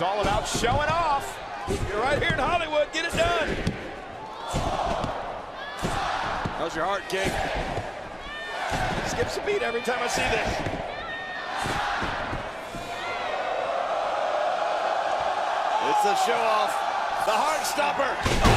It's all about showing off. You're right here in Hollywood. Get it done. How's your heart, King? Skips a beat every time I see this. It's a show off. The heart stopper.